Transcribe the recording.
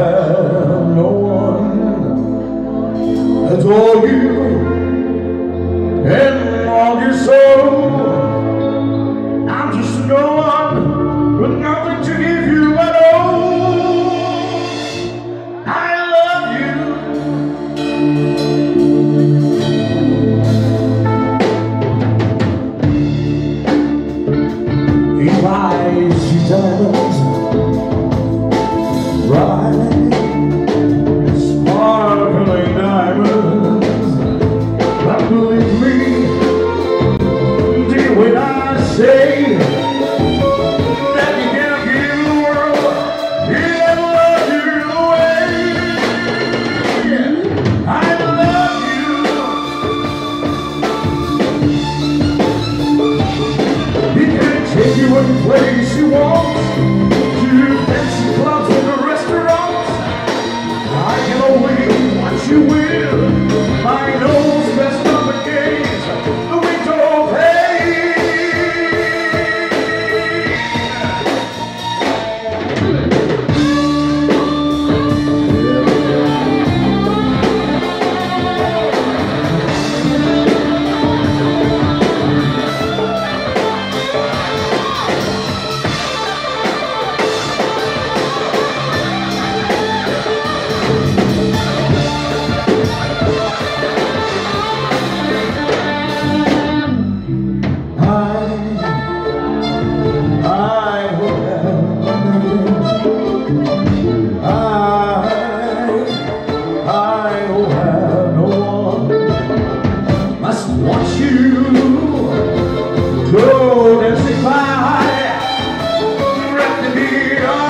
have no one. That's all you and all your soul. I'm just no one with nothing to give. Sparkling diamonds But believe me. Dear when I say That can't give the world He'll you the way. I love you. He can take you any place he wants. My nose was. We are.